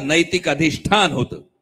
नैतिक अधिष्ठान होतं.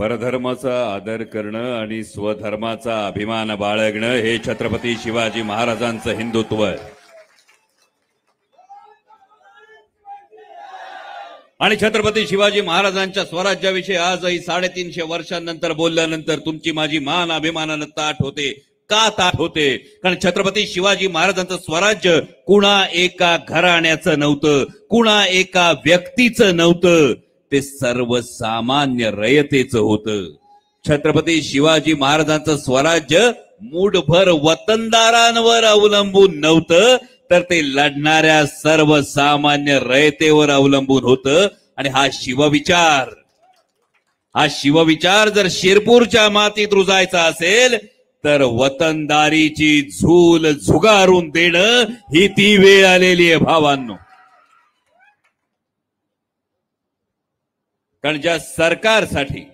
परधर्माचा आदर करणं आणि स्वधर्माचा अभिमान बाळगणं हे छत्रपती शिवाजी महाराजांचं हिंदुत्व आहे. आणि छत्रपती शिवाजी महाराजांच्या स्वराज्याविषयी आजही साडेतीनशे वर्षांनंतर बोलल्यानंतर तुमची माझी मान अभिमानानं ताट होते का ताट होते? कारण छत्रपती शिवाजी महाराजांचं स्वराज्य कुणा एका घराण्याचं नव्हतं कुणा एका व्यक्तीचं नव्हतं. ते सर्वसामान्य रयतेचं होतं. छत्रपती शिवाजी महाराजांचं स्वराज्य मूठभर वतनदारांवर अवलंबून नव्हतं तर ते लढणाऱ्या सर्वसामान्य रयतेवर अवलंबून होतं. आणि हा शिवविचार हा शिवविचार जर शिरपूरच्या मातीत रुजायचा असेल तर वतनदारीची झूल झुगारून देणं ही ती वेळ आलेली आहे भावांनो. कारण ज्या सरकारसाठी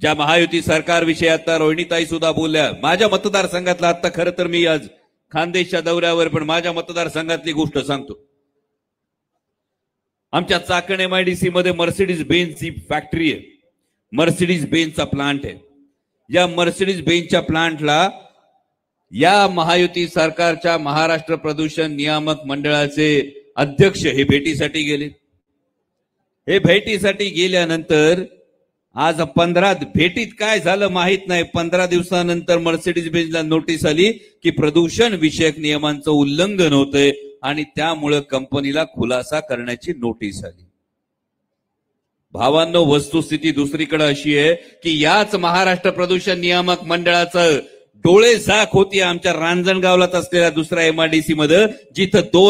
ज्या महायुती सरकारविषयी आता रोहिणीताई सुद्धा बोलल्या माझ्या मतदारसंघातला आता खरं तर मी आज खानदेशच्या दौऱ्यावर पण माझ्या मतदारसंघातली गोष्ट सांगतो. आमच्या चाकण एमआयडीसी मध्ये मर्सिडीज बेन्सची फॅक्टरी आहे. मर्सिडीज बेन्सचा प्लांट आहे. या मर्सिडीज बेन्सच्या प्लांटला या महायुती सरकारच्या महाराष्ट्र प्रदूषण नियामक मंडळाचे अध्यक्ष हे भेटीसाठी गेले. हे भेटीसाठी गेल्यानंतर आज पंधरा भेटीत काय झालं माहीत नाही. पंधरा दिवसानंतर मर्सिडीज बेंचला नोटीस आली की प्रदूषण विषयक नियमांचं उल्लंघन होतंय आणि त्यामुळं कंपनीला खुलासा करण्याची नोटीस आली. भावांनो वस्तुस्थिती दुसरीकडे अशी आहे की याच महाराष्ट्र प्रदूषण नियामक मंडळाचं डोळे झाक होती आमच्या रांजणगावलाच असलेल्या दुसऱ्या एमआरडीसी मध्ये जिथं दोन